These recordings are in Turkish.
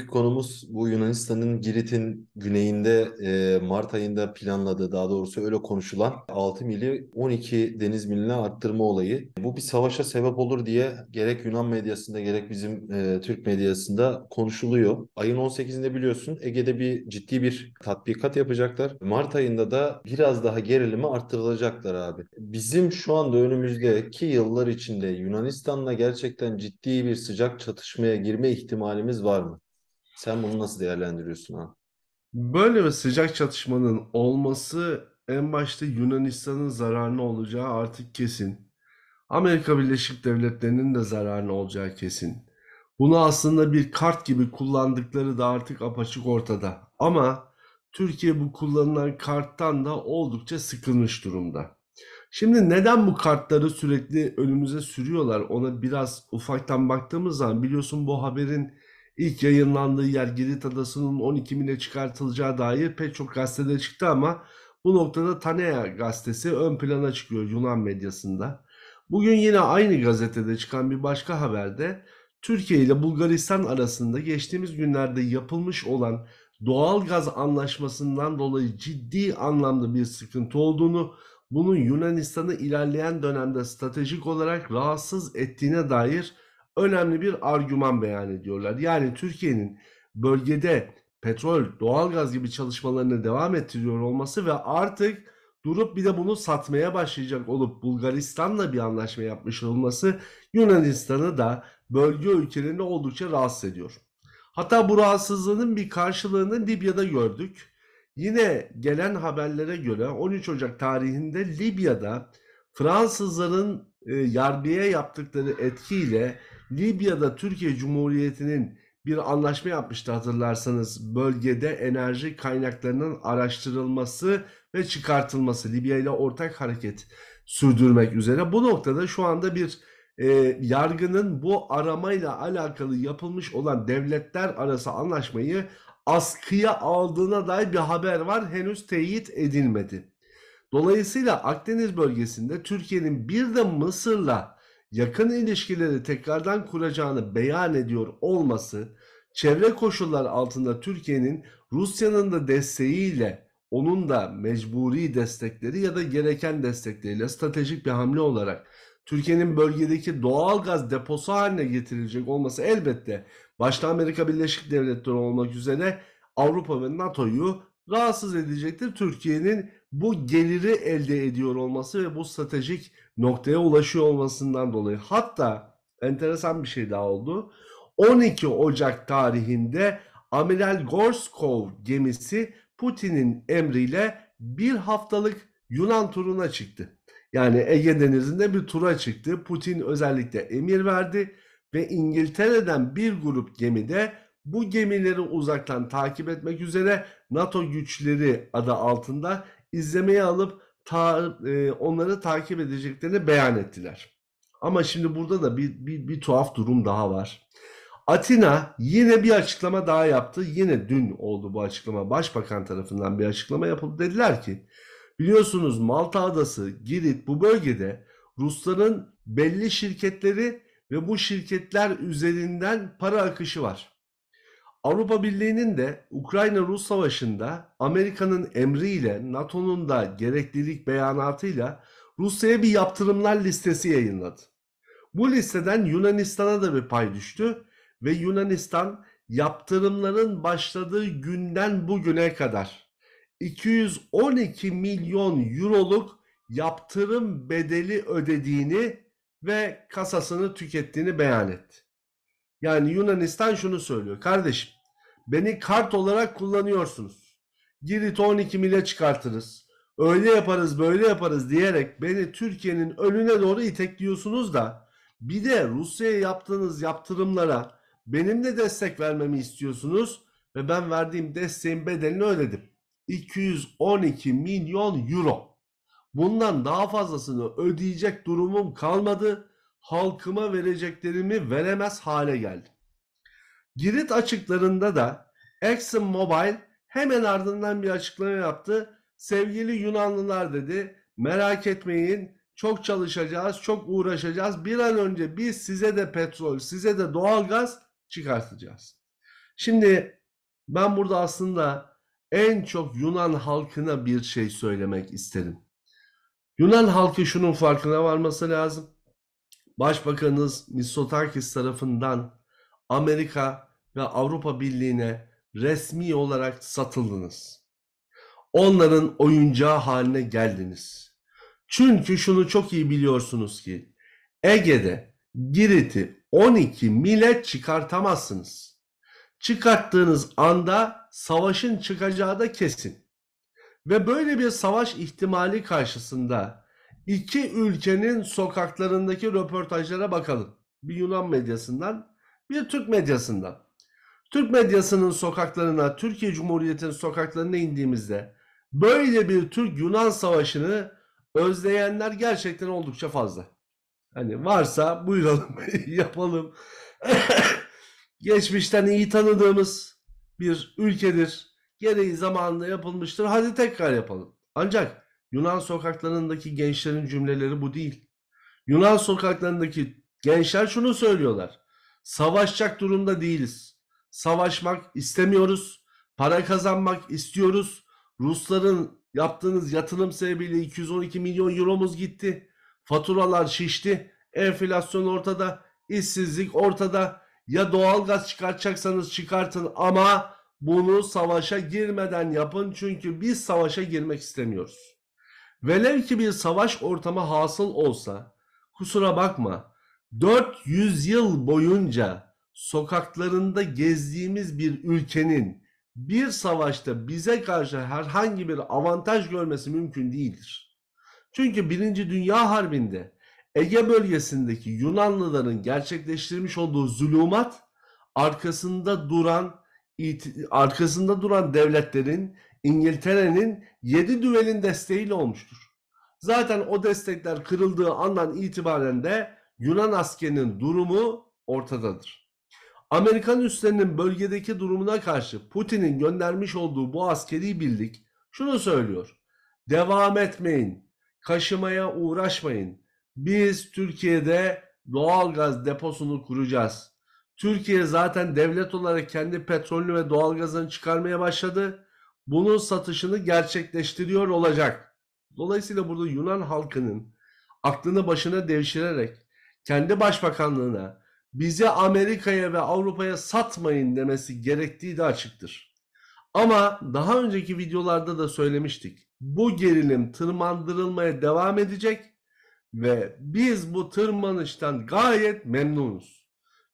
Bugünkü konumuz bu Yunanistan'ın Girit'in güneyinde e, Mart ayında planladığı daha doğrusu öyle konuşulan 6 mili 12 deniz miline arttırma olayı. Bu bir savaşa sebep olur diye gerek Yunan medyasında gerek bizim e, Türk medyasında konuşuluyor. Ayın 18'inde biliyorsun Ege'de bir ciddi bir tatbikat yapacaklar. Mart ayında da biraz daha gerilimi arttırılacaklar abi. Bizim şu anda önümüzdeki yıllar içinde Yunanistan'la gerçekten ciddi bir sıcak çatışmaya girme ihtimalimiz var mı? Sen bunu nasıl değerlendiriyorsun ha? Böyle bir sıcak çatışmanın olması en başta Yunanistan'ın zararına olacağı artık kesin. Amerika Birleşik Devletleri'nin de zararına olacağı kesin. Bunu aslında bir kart gibi kullandıkları da artık apaçık ortada. Ama Türkiye bu kullanılan karttan da oldukça sıkılmış durumda. Şimdi neden bu kartları sürekli önümüze sürüyorlar? Ona biraz ufaktan baktığımız zaman biliyorsun bu haberin ilk yayınlandığı yer Girit Adası'nın 12 mile çıkartılacağı dair pek çok gazetede çıktı ama bu noktada Tanea gazetesi ön plana çıkıyor Yunan medyasında. Bugün yine aynı gazetede çıkan bir başka haberde Türkiye ile Bulgaristan arasında geçtiğimiz günlerde yapılmış olan doğal gaz anlaşmasından dolayı ciddi anlamda bir sıkıntı olduğunu, bunun Yunanistan'ı ilerleyen dönemde stratejik olarak rahatsız ettiğine dair önemli bir argüman beyan ediyorlar. Yani Türkiye'nin bölgede petrol, doğalgaz gibi çalışmalarını devam ettiriyor olması ve artık durup bir de bunu satmaya başlayacak olup Bulgaristan'la bir anlaşma yapmış olması Yunanistan'ı da bölge ülkelerini oldukça rahatsız ediyor. Hatta bu rahatsızlığın bir karşılığını Libya'da gördük. Yine gelen haberlere göre 13 Ocak tarihinde Libya'da Fransızların e, yargıya yaptıkları etkiyle Libya'da Türkiye Cumhuriyeti'nin bir anlaşma yapmıştı hatırlarsanız bölgede enerji kaynaklarının araştırılması ve çıkartılması Libya ile ortak hareket sürdürmek üzere. Bu noktada şu anda bir e, yargının bu aramayla alakalı yapılmış olan devletler arası anlaşmayı askıya aldığına dair bir haber var. Henüz teyit edilmedi. Dolayısıyla Akdeniz bölgesinde Türkiye'nin bir de Mısır'la yakın ilişkileri tekrardan kuracağını beyan ediyor olması çevre koşullar altında Türkiye'nin Rusya'nın da desteğiyle onun da mecburi destekleri ya da gereken destekleriyle stratejik bir hamle olarak Türkiye'nin bölgedeki doğal gaz deposu haline getirilecek olması elbette başta Amerika Birleşik Devletleri olmak üzere Avrupa ve NATO'yu rahatsız edecektir. Türkiye'nin bu geliri elde ediyor olması ve bu stratejik noktaya ulaşıyor olmasından dolayı. Hatta enteresan bir şey daha oldu. 12 Ocak tarihinde Amiral Gorskov gemisi Putin'in emriyle bir haftalık Yunan turuna çıktı. Yani Ege Denizi'nde bir tura çıktı. Putin özellikle emir verdi ve İngiltere'den bir grup gemide bu gemileri uzaktan takip etmek üzere NATO güçleri adı altında izlemeye alıp ta, e, onları takip edeceklerini beyan ettiler. Ama şimdi burada da bir, bir, bir tuhaf durum daha var. Atina yine bir açıklama daha yaptı. Yine dün oldu bu açıklama. Başbakan tarafından bir açıklama yapıldı. Dediler ki biliyorsunuz Malta Adası, Girit bu bölgede Rusların belli şirketleri ve bu şirketler üzerinden para akışı var. Avrupa Birliği'nin de Ukrayna-Rus savaşında Amerika'nın emriyle NATO'nun da gereklilik beyanatıyla Rusya'ya bir yaptırımlar listesi yayınladı. Bu listeden Yunanistan'a da bir pay düştü ve Yunanistan yaptırımların başladığı günden bugüne kadar 212 milyon euroluk yaptırım bedeli ödediğini ve kasasını tükettiğini beyan etti. Yani Yunanistan şunu söylüyor. Kardeşim beni kart olarak kullanıyorsunuz. Girit 12 mile çıkartırız. Öyle yaparız böyle yaparız diyerek beni Türkiye'nin önüne doğru itekliyorsunuz da bir de Rusya'ya yaptığınız yaptırımlara benim de destek vermemi istiyorsunuz ve ben verdiğim desteğin bedelini ödedim. 212 milyon euro. Bundan daha fazlasını ödeyecek durumum kalmadı halkıma vereceklerimi veremez hale geldim. Girit açıklarında da Exxon Mobil hemen ardından bir açıklama yaptı. Sevgili Yunanlılar dedi merak etmeyin çok çalışacağız, çok uğraşacağız. Bir an önce biz size de petrol, size de doğalgaz çıkartacağız. Şimdi ben burada aslında en çok Yunan halkına bir şey söylemek isterim. Yunan halkı şunun farkına varması lazım. Başbakanınız Mitsotakis tarafından Amerika ve Avrupa Birliği'ne resmi olarak satıldınız. Onların oyuncağı haline geldiniz. Çünkü şunu çok iyi biliyorsunuz ki Ege'de Girit'i 12 mile çıkartamazsınız. Çıkarttığınız anda savaşın çıkacağı da kesin. Ve böyle bir savaş ihtimali karşısında iki ülkenin sokaklarındaki röportajlara bakalım. Bir Yunan medyasından, bir Türk medyasından. Türk medyasının sokaklarına, Türkiye Cumhuriyeti'nin sokaklarına indiğimizde böyle bir Türk-Yunan savaşını özleyenler gerçekten oldukça fazla. Hani varsa buyuralım yapalım. Geçmişten iyi tanıdığımız bir ülkedir. Gereği zamanında yapılmıştır. Hadi tekrar yapalım. Ancak Yunan sokaklarındaki gençlerin cümleleri bu değil. Yunan sokaklarındaki gençler şunu söylüyorlar. Savaşacak durumda değiliz. Savaşmak istemiyoruz. Para kazanmak istiyoruz. Rusların yaptığınız yatırım sebebiyle 212 milyon euromuz gitti. Faturalar şişti. Enflasyon ortada. işsizlik ortada. Ya doğalgaz çıkartacaksanız çıkartın ama bunu savaşa girmeden yapın çünkü biz savaşa girmek istemiyoruz. Velev ki bir savaş ortamı hasıl olsa kusura bakma 400 yıl boyunca sokaklarında gezdiğimiz bir ülkenin bir savaşta bize karşı herhangi bir avantaj görmesi mümkün değildir. Çünkü Birinci Dünya Harbi'nde Ege bölgesindeki Yunanlıların gerçekleştirmiş olduğu zulümat arkasında duran arkasında duran devletlerin İngiltere'nin 7 düvelin desteğiyle olmuştur. Zaten o destekler kırıldığı andan itibaren de Yunan askerinin durumu ortadadır. Amerikan üslerinin bölgedeki durumuna karşı Putin'in göndermiş olduğu bu askeri birlik şunu söylüyor. Devam etmeyin. Kaşımaya uğraşmayın. Biz Türkiye'de doğal gaz deposunu kuracağız. Türkiye zaten devlet olarak kendi petrolünü ve doğalgazını çıkarmaya başladı. Bunun satışını gerçekleştiriyor olacak. Dolayısıyla burada Yunan halkının aklını başına devşirerek kendi başbakanlığına bizi Amerika'ya ve Avrupa'ya satmayın demesi gerektiği de açıktır. Ama daha önceki videolarda da söylemiştik. Bu gerilim tırmandırılmaya devam edecek ve biz bu tırmanıştan gayet memnunuz.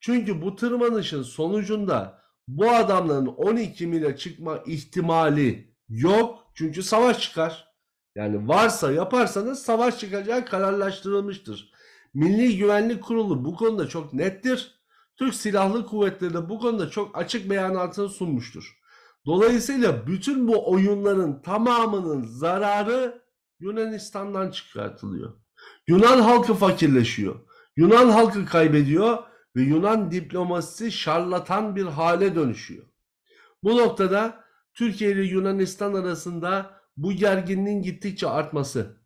Çünkü bu tırmanışın sonucunda bu adamların 12 mile çıkma ihtimali yok. Çünkü savaş çıkar. Yani varsa yaparsanız savaş çıkacağı kararlaştırılmıştır. Milli Güvenlik Kurulu bu konuda çok nettir. Türk Silahlı Kuvvetleri de bu konuda çok açık beyanatını sunmuştur. Dolayısıyla bütün bu oyunların tamamının zararı Yunanistan'dan çıkartılıyor. Yunan halkı fakirleşiyor. Yunan halkı kaybediyor ve Yunan diplomasisi şarlatan bir hale dönüşüyor. Bu noktada Türkiye ile Yunanistan arasında bu gerginliğin gittikçe artması,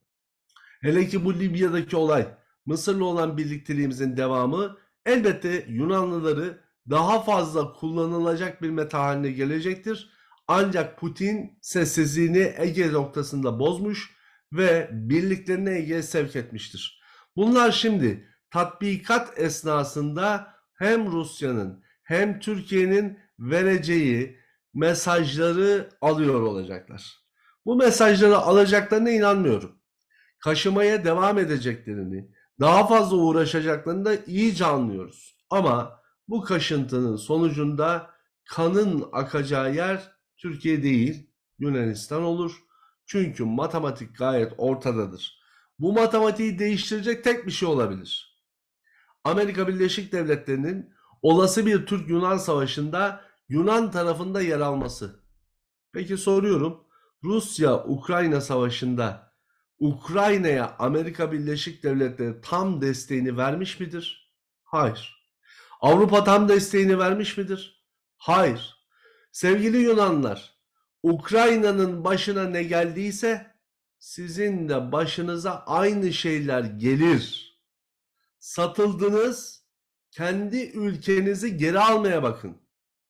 hele ki bu Libya'daki olay, Mısır'la olan birlikteliğimizin devamı elbette Yunanlıları daha fazla kullanılacak bir meta haline gelecektir. Ancak Putin sessizliğini Ege noktasında bozmuş ve birliklerini Ege'ye sevk etmiştir. Bunlar şimdi tatbikat esnasında hem Rusya'nın hem Türkiye'nin vereceği mesajları alıyor olacaklar. Bu mesajları alacaklarına inanmıyorum. Kaşımaya devam edeceklerini, daha fazla uğraşacaklarını da iyice anlıyoruz. Ama bu kaşıntının sonucunda kanın akacağı yer Türkiye değil, Yunanistan olur. Çünkü matematik gayet ortadadır. Bu matematiği değiştirecek tek bir şey olabilir. Amerika Birleşik Devletleri'nin olası bir Türk-Yunan savaşında Yunan tarafında yer alması. Peki soruyorum. Rusya-Ukrayna savaşında Ukrayna'ya Amerika Birleşik Devletleri tam desteğini vermiş midir? Hayır. Avrupa tam desteğini vermiş midir? Hayır. Sevgili Yunanlar, Ukrayna'nın başına ne geldiyse sizin de başınıza aynı şeyler gelir. Satıldınız, kendi ülkenizi geri almaya bakın.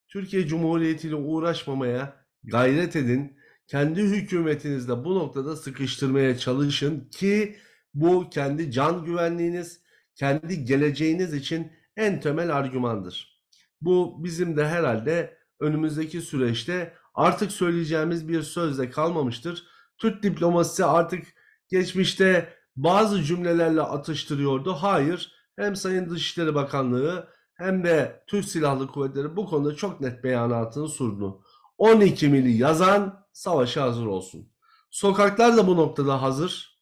Türkiye Cumhuriyeti ile uğraşmamaya gayret edin. Kendi hükümetinizde bu noktada sıkıştırmaya çalışın ki bu kendi can güvenliğiniz, kendi geleceğiniz için en temel argümandır. Bu bizim de herhalde önümüzdeki süreçte artık söyleyeceğimiz bir sözle kalmamıştır. Türk diplomasisi artık geçmişte bazı cümlelerle atıştırıyordu. Hayır, hem Sayın Dışişleri Bakanlığı hem de Türk Silahlı Kuvvetleri bu konuda çok net beyanatını sundu. 12 mili yazan savaşa hazır olsun. Sokaklar da bu noktada hazır.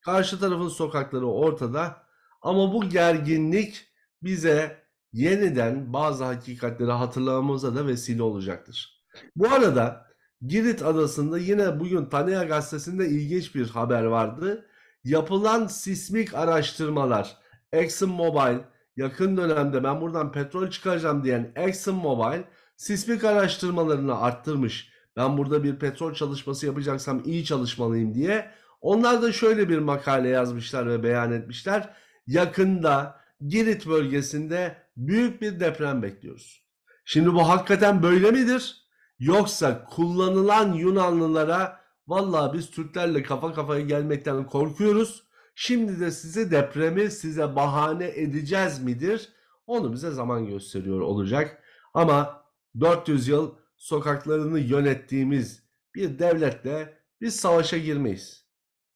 Karşı tarafın sokakları ortada. Ama bu gerginlik bize yeniden bazı hakikatleri hatırlamamıza da vesile olacaktır. Bu arada Girit Adası'nda yine bugün Tanea Gazetesi'nde ilginç bir haber vardı. Yapılan sismik araştırmalar ExxonMobil yakın dönemde ben buradan petrol çıkaracağım diyen ExxonMobil sismik araştırmalarını arttırmış. Ben burada bir petrol çalışması yapacaksam iyi çalışmalıyım diye. Onlar da şöyle bir makale yazmışlar ve beyan etmişler. Yakında Girit bölgesinde büyük bir deprem bekliyoruz. Şimdi bu hakikaten böyle midir? Yoksa kullanılan Yunanlılara vallahi biz Türklerle kafa kafaya gelmekten korkuyoruz. Şimdi de size depremi size bahane edeceğiz midir? Onu bize zaman gösteriyor olacak. Ama 400 yıl sokaklarını yönettiğimiz bir devletle biz savaşa girmeyiz.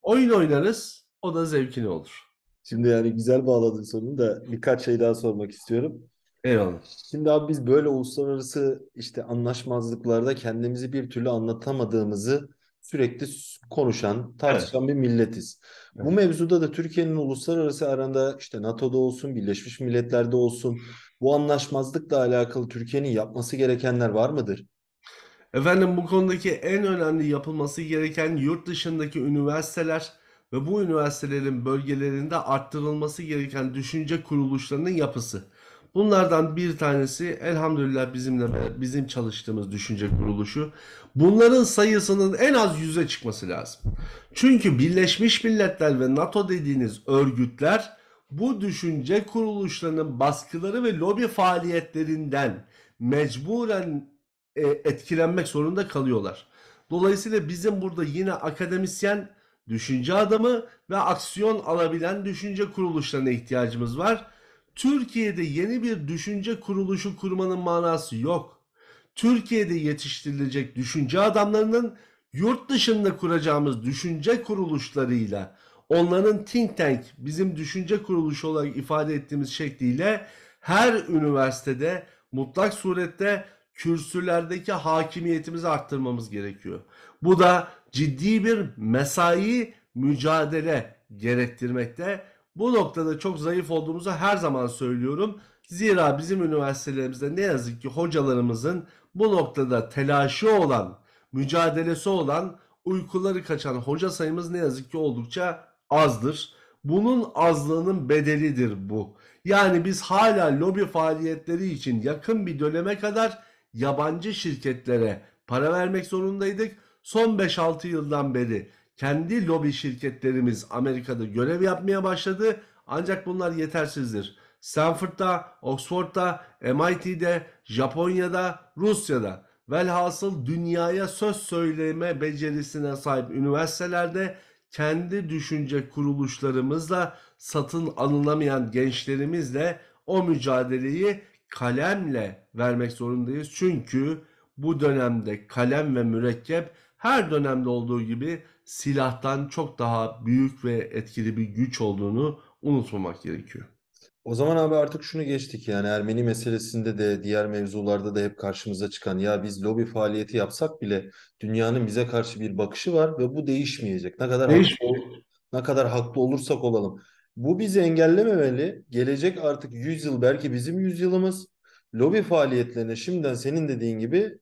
Oyun oynarız, o da zevkini olur. Şimdi yani güzel bağladın sonunu da birkaç şey daha sormak istiyorum. Eyvallah. Şimdi abi biz böyle uluslararası işte anlaşmazlıklarda kendimizi bir türlü anlatamadığımızı sürekli konuşan, tartışan bir milletiz. Bu Evet. mevzuda da Türkiye'nin uluslararası aranda işte NATO'da olsun, Birleşmiş Milletler'de olsun bu anlaşmazlıkla alakalı Türkiye'nin yapması gerekenler var mıdır? Efendim bu konudaki en önemli yapılması gereken yurt dışındaki üniversiteler ve bu üniversitelerin bölgelerinde arttırılması gereken düşünce kuruluşlarının yapısı. Bunlardan bir tanesi elhamdülillah bizimle bizim çalıştığımız düşünce kuruluşu. Bunların sayısının en az yüze çıkması lazım. Çünkü Birleşmiş Milletler ve NATO dediğiniz örgütler bu düşünce kuruluşlarının baskıları ve lobi faaliyetlerinden mecburen e, etkilenmek zorunda kalıyorlar. Dolayısıyla bizim burada yine akademisyen, düşünce adamı ve aksiyon alabilen düşünce kuruluşlarına ihtiyacımız var. Türkiye'de yeni bir düşünce kuruluşu kurmanın manası yok. Türkiye'de yetiştirilecek düşünce adamlarının yurt dışında kuracağımız düşünce kuruluşlarıyla onların think tank bizim düşünce kuruluşu olarak ifade ettiğimiz şekliyle her üniversitede mutlak surette kürsülerdeki hakimiyetimizi arttırmamız gerekiyor. Bu da ciddi bir mesai mücadele gerektirmekte. Bu noktada çok zayıf olduğumuzu her zaman söylüyorum. Zira bizim üniversitelerimizde ne yazık ki hocalarımızın bu noktada telaşı olan, mücadelesi olan, uykuları kaçan hoca sayımız ne yazık ki oldukça azdır. Bunun azlığının bedelidir bu. Yani biz hala lobi faaliyetleri için yakın bir döneme kadar yabancı şirketlere para vermek zorundaydık. Son 5-6 yıldan beri kendi lobi şirketlerimiz Amerika'da görev yapmaya başladı. Ancak bunlar yetersizdir. Stanford'da, Oxford'da, MIT'de, Japonya'da, Rusya'da velhasıl dünyaya söz söyleme becerisine sahip üniversitelerde kendi düşünce kuruluşlarımızla satın alınamayan gençlerimizle o mücadeleyi kalemle vermek zorundayız. Çünkü bu dönemde kalem ve mürekkep her dönemde olduğu gibi silahtan çok daha büyük ve etkili bir güç olduğunu unutmamak gerekiyor. O zaman abi artık şunu geçtik yani Ermeni meselesinde de diğer mevzularda da hep karşımıza çıkan ya biz lobi faaliyeti yapsak bile dünyanın bize karşı bir bakışı var ve bu değişmeyecek. Ne kadar haklı, Değişmiyor. ne kadar haklı olursak olalım. Bu bizi engellememeli. Gelecek artık 100 yıl belki bizim yüzyılımız. Lobi faaliyetlerine şimdiden senin dediğin gibi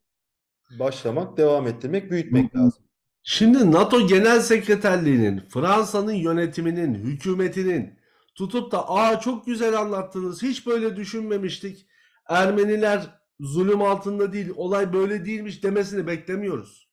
başlamak, devam ettirmek, büyütmek lazım. Şimdi NATO Genel Sekreterliği'nin, Fransa'nın yönetiminin, hükümetinin tutup da aa çok güzel anlattınız, hiç böyle düşünmemiştik. Ermeniler zulüm altında değil, olay böyle değilmiş demesini beklemiyoruz.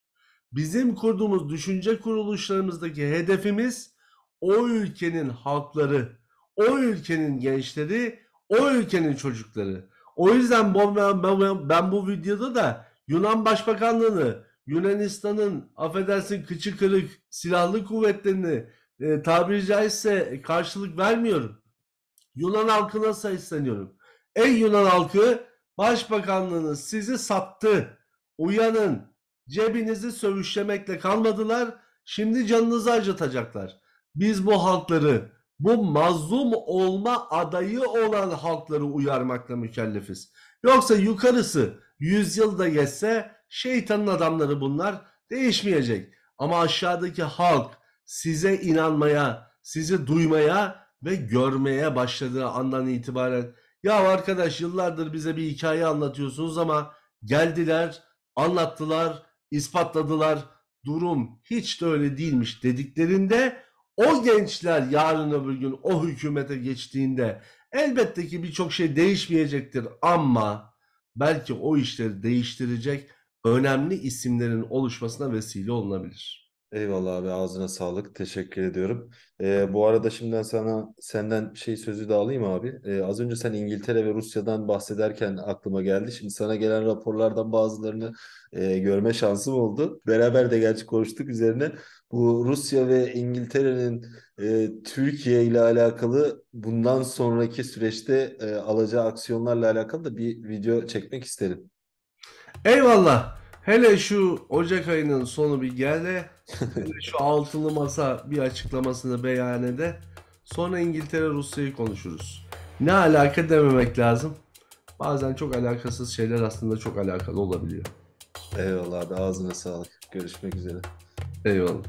Bizim kurduğumuz düşünce kuruluşlarımızdaki hedefimiz o ülkenin halkları, o ülkenin gençleri, o ülkenin çocukları. O yüzden ben, ben, ben bu videoda da Yunan Başbakanlığını, Yunanistan'ın affedersin kıçı kırık silahlı kuvvetlerini e, tabiri caizse karşılık vermiyorum. Yunan halkına sesleniyorum. Ey Yunan halkı Başbakanlığınız sizi sattı. Uyanın. Cebinizi sövüşlemekle kalmadılar. Şimdi canınızı acıtacaklar. Biz bu halkları, bu mazlum olma adayı olan halkları uyarmakla mükellefiz. Yoksa yukarısı 100 yılda geçse şeytanın adamları bunlar değişmeyecek. Ama aşağıdaki halk size inanmaya, sizi duymaya ve görmeye başladığı andan itibaren ya arkadaş yıllardır bize bir hikaye anlatıyorsunuz ama geldiler, anlattılar, ispatladılar. Durum hiç de öyle değilmiş dediklerinde o gençler yarın öbür gün o hükümete geçtiğinde elbette ki birçok şey değişmeyecektir ama belki o işleri değiştirecek önemli isimlerin oluşmasına vesile olunabilir. Eyvallah abi ağzına sağlık. Teşekkür ediyorum. Ee, bu arada şimdiden sana senden şey sözü de alayım abi. Ee, az önce sen İngiltere ve Rusya'dan bahsederken aklıma geldi. Şimdi sana gelen raporlardan bazılarını e, görme şansım oldu. Beraber de gerçi konuştuk üzerine. Bu Rusya ve İngiltere'nin e, Türkiye ile alakalı bundan sonraki süreçte e, alacağı aksiyonlarla alakalı da bir video çekmek isterim. Eyvallah. Hele şu Ocak ayının sonu bir gele. hele şu altılı masa bir açıklamasını beyan ede. Sonra İngiltere Rusya'yı konuşuruz. Ne alaka dememek lazım. Bazen çok alakasız şeyler aslında çok alakalı olabiliyor. Eyvallah abi ağzına sağlık. Görüşmek üzere. Eyvallah.